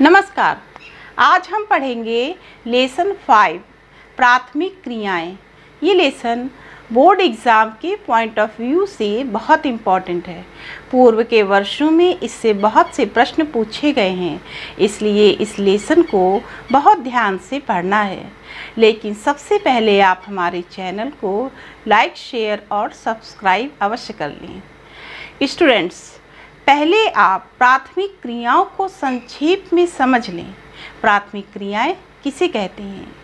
नमस्कार। आज हम पढ़ेंगे लेसन फाइव, प्राथमिक क्रियाएँ। ये लेसन बोर्ड एग्ज़ाम के पॉइंट ऑफ़ व्यू से बहुत इंपॉर्टेंट है। पूर्व के वर्षों में इससे बहुत से प्रश्न पूछे गए हैं, इसलिए इस लेसन को बहुत ध्यान से पढ़ना है। लेकिन सबसे पहले आप हमारे चैनल को लाइक, शेयर और सब्सक्राइब अवश्य कर लें। स्टूडेंट्स पहले आप प्राथमिक क्रियाओं को संक्षेप में समझ लें। प्राथमिक क्रियाएँ किसे कहते हैं?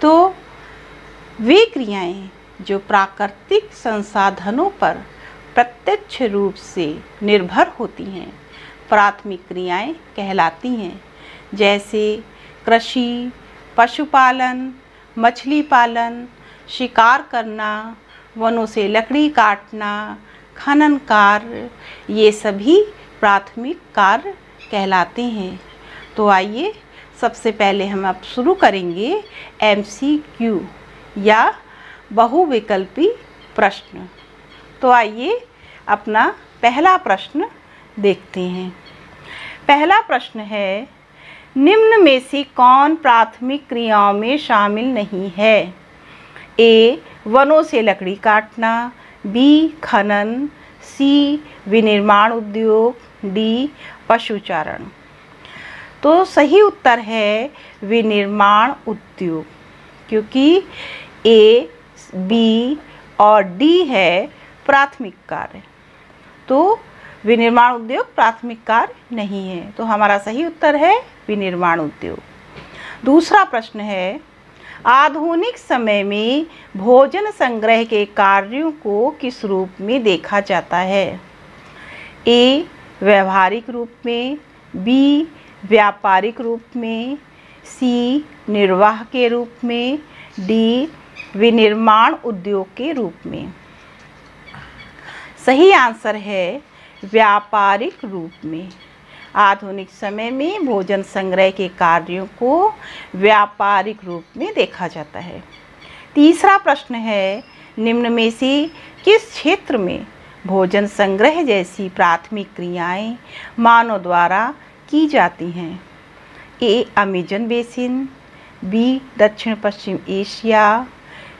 तो वे क्रियाएँ जो प्राकृतिक संसाधनों पर प्रत्यक्ष रूप से निर्भर होती हैं, प्राथमिक क्रियाएँ कहलाती हैं, जैसे कृषि, पशुपालन, मछली पालन, शिकार करना, वनों से लकड़ी काटना खनन कार्य, ये सभी प्राथमिक कार्य कहलाते हैं। तो आइए, सबसे पहले हम अब शुरू करेंगे एम सी क्यू या बहुविकल्पी प्रश्न। तो आइए, अपना पहला प्रश्न देखते हैं। पहला प्रश्न है, निम्न में से कौन प्राथमिक क्रियाओं में शामिल नहीं है? ए, वनों से लकड़ी काटना बी, खनन, सी, विनिर्माण उद्योग, डी, पशुचारण। तो सही उत्तर है विनिर्माण उद्योग, क्योंकि ए, बी और डी है प्राथमिक कार्य। तो विनिर्माण उद्योग प्राथमिक कार्य नहीं है तो हमारा सही उत्तर है विनिर्माण उद्योग। दूसरा प्रश्न है आधुनिक समय में भोजन संग्रह के कार्यों को किस रूप में देखा जाता है? ए, व्यवहारिक रूप में, बी, व्यापारिक रूप में, सी, निर्वाह के रूप में, डी, विनिर्माण उद्योग के रूप में। सही आंसर है व्यापारिक रूप में। आधुनिक समय में भोजन संग्रह के कार्यों को व्यापारिक रूप में देखा जाता है। तीसरा प्रश्न है, निम्न में से किस क्षेत्र में भोजन संग्रह जैसी प्राथमिक क्रियाएँ मानव द्वारा की जाती हैं? ए, अमेजन बेसिन, बी, दक्षिण पश्चिम एशिया,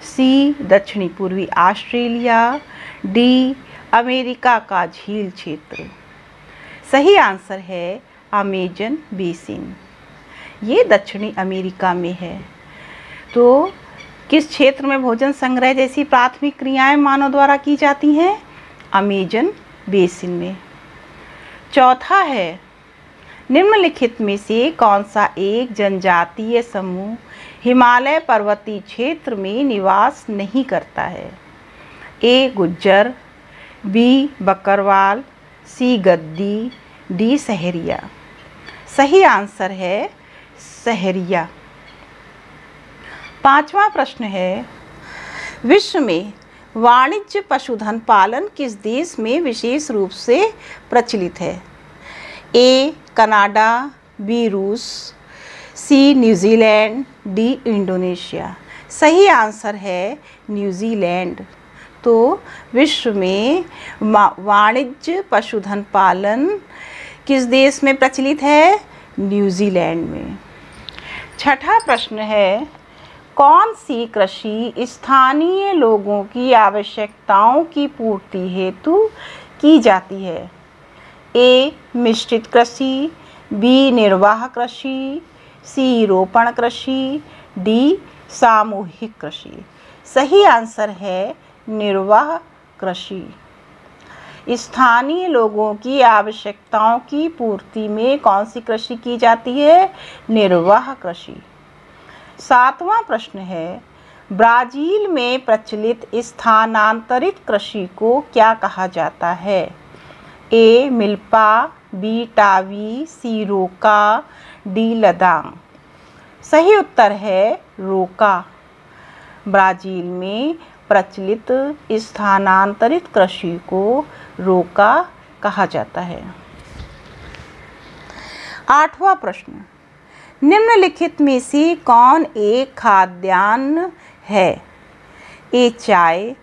सी, दक्षिणी पूर्वी ऑस्ट्रेलिया, डी, अमेरिका का झील क्षेत्र। सही आंसर है अमेजन बेसिन। ये दक्षिणी अमेरिका में है। तो किस क्षेत्र में भोजन संग्रह जैसी प्राथमिक क्रियाएँ मानव द्वारा की जाती हैं? अमेजन बेसिन में। चौथा है, निम्नलिखित में से कौन सा एक जनजातीय समूह हिमालय पर्वतीय क्षेत्र में निवास नहीं करता है? A, Gujjar, B, Bakarwal, C, Gaddi D Sahariya. सही आंसर है सहरिया। पांचवा प्रश्न है, विश्व में वाणिज्य पशुधन पालन किस देश में विशेष रूप से प्रचलित है? ए, कनाडा, बी, रूस, C, New Zealand, D, Indonesia. सही आंसर है न्यूजीलैंड। तो विश्व में वाणिज्य पशुधन पालन किस देश में प्रचलित है? न्यूजीलैंड में। छठा प्रश्न है, कौन सी कृषि स्थानीय लोगों की आवश्यकताओं की पूर्ति हेतु की जाती है? ए, मिश्रित कृषि, बी, निर्वाह कृषि, सी, रोपण कृषि, डी, सामूहिक कृषि। सही आंसर है निर्वाह कृषि। स्थानीय लोगों की आवश्यकताओं की पूर्ति में कौन सी कृषि की जाती है? निर्वाह कृषि। सातवां प्रश्न है, ब्राज़ील में प्रचलित स्थानांतरित कृषि को क्या कहा जाता है? A, milpa, B, tavy, C, roca, D, ladang. सही उत्तर है रोका। ब्राज़ील में प्रचलित स्थानांतरित कृषि को रोका कहा जाता है। आठवां प्रश्न, निम्नलिखित में से कौन एक खाद्यान्न है? ए चाय,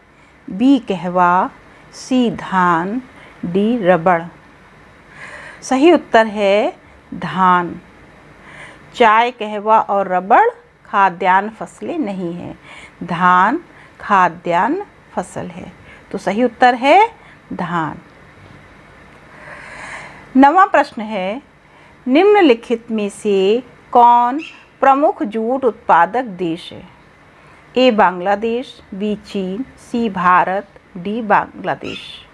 बी कहवा, सी धान, डी रबड़। सही उत्तर है धान। चाय, कहवा और रबड़ खाद्यान्न फ़सलें नहीं हैं। धान खाद्यान्न फ़सल है। तो सही उत्तर है धान। नवा प्रश्न है, निम्नलिखित में से कौन प्रमुख जूट उत्पादक देश है? ए, बांग्लादेश, बी, चीन, सी, भारत, डी, बांग्लादेश।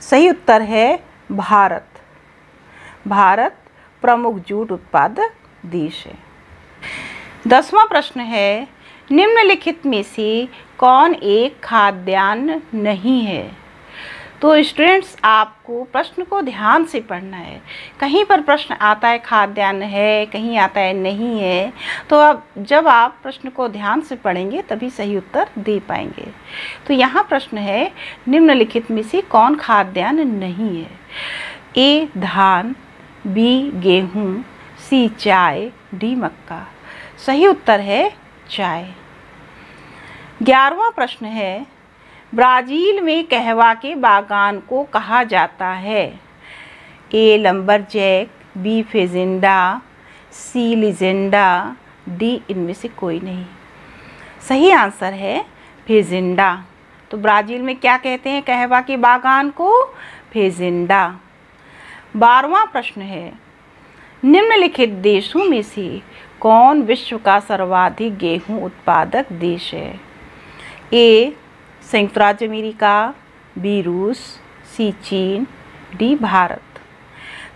सही उत्तर है भारत। भारत प्रमुख जूट उत्पादक देश है। दसवां प्रश्न है, निम्नलिखित में से कौन एक खाद्यान्न नहीं है? तो स्टूडेंट्स आपको प्रश्न को ध्यान से पढ़ना है। कहीं पर प्रश्न आता है खाद्यान्न है, कहीं आता है नहीं है तो अब जब आप प्रश्न को ध्यान से पढ़ेंगे, तभी सही उत्तर दे पाएँगे। तो यहाँ प्रश्न है, निम्नलिखित में से कौन खाद्यान्न नहीं है? ए, धान, बी, गेहूँ, सी, चाय, डी, मक्का। सही उत्तर है चाय। ग्यारहवा प्रश्न है, ब्राज़ील में कहवा के बागान को कहा जाता है। A lumberjack B, फेजेंडा, C, लिजेंडा, डी, इनमें से कोई नहीं। सही आंसर है फेजेंडा। तो ब्राज़ील में क्या कहते हैं कहवा के बागान को? फेजेंडा। बारहवा प्रश्न है, निम्नलिखित देशों में से कौन विश्व का सर्वाधिक गेहूँ उत्पादक देश है? ए, संयुक्त राज्य अमेरिका, बी, रूस, सी, चीन, डी, भारत।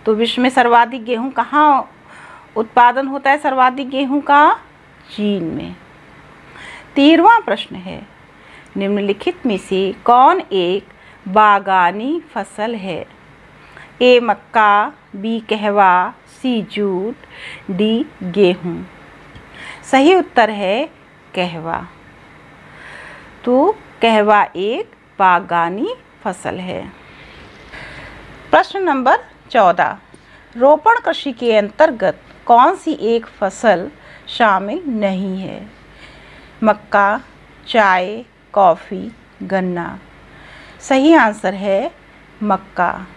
तो विश्व में सर्वाधिक गेहूँ कहाँ उत्पादन होता है? सर्वाधिक गेहूँ का चीन में। तेरहवा प्रश्न है, निम्नलिखित में से कौन एक बागानी फ़सल है? ए, मक्का, बी, कहवा, सी, जूट, डी, गेहूँ। सही उत्तर है कहवा। तो कहवा एक बागानी फ़सल है। प्रश्न नंबर चौदह। रोपण कृषि के अंतर्गत कौन सी एक फ़सल शामिल नहीं है? मक्का, चाय, कॉफ़ी, गन्ना। सही आंसर है मक्का।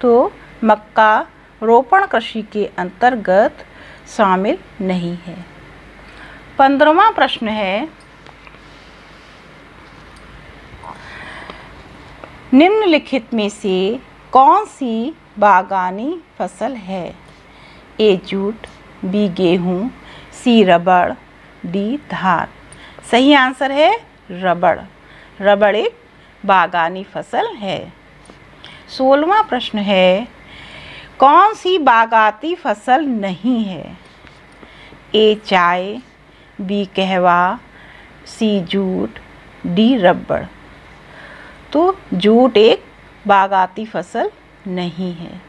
तो मक्का रोपण कृषि के अंतर्गत शामिल नहीं है। पंद्रवा प्रश्न है निम्नलिखित में से कौन सी बागानी फ़सल है? ए, जूट, बी, गेहूँ, सी, रबड़, डी, धान। सही आंसर है रबड़। रबड़ एक बागानी फ़सल है। सोलवा प्रश्न है, कौन सी बागाती फ़सल नहीं है? ए, चाय, बी, कहवा, सी, जूट, डी, रबड़। तो जूट एक बागाती फ़सल नहीं है।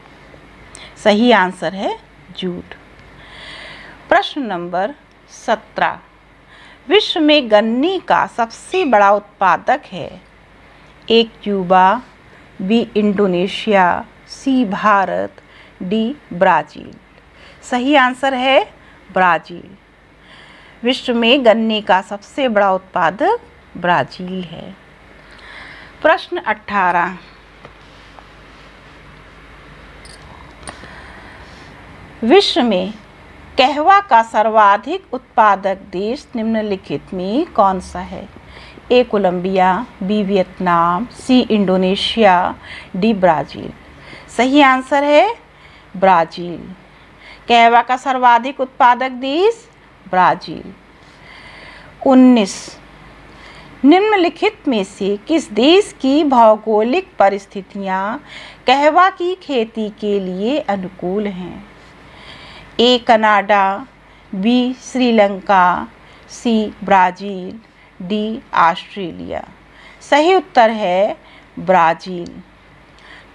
सही आंसर है जूट। प्रश्न नंबर सत्रह। विश्व में गन्ने का सबसे बड़ा उत्पादक है। एक Cuba, B Indonesia, C Bharat, D Brazil. सही आंसर है ब्राज़ील। विश्व में गन्ने का सबसे बड़ा उत्पादक ब्राज़ील है। प्रश्न अठारह। विश्व में कहवा का सर्वाधिक उत्पादक देश निम्नलिखित में कौन सा है? A, Colombia, B, Vietnam, C, Indonesia, D, Brazil. सही आंसर है ब्राज़ील। कहवा का सर्वाधिक उत्पादक देश? ब्राज़ील। उन्नीस। निम्नलिखित में से किस देश की भौगोलिक परिस्थितियाँ कहवा की खेती के लिए अनुकूल हैं? A, Canada, B, Sri Lanka, C, Brazil, D, Australia. सही उत्तर है ब्राज़ील।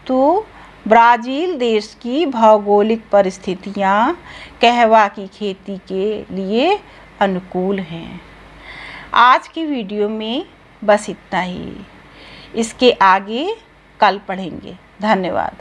तो ब्राज़ील देश की भौगोलिक परिस्थितियाँ कहवा की खेती के लिए अनुकूल हैं? आज की वीडियो में बस इतना ही। इसके आगे कल पढ़ेंगे। धन्यवाद।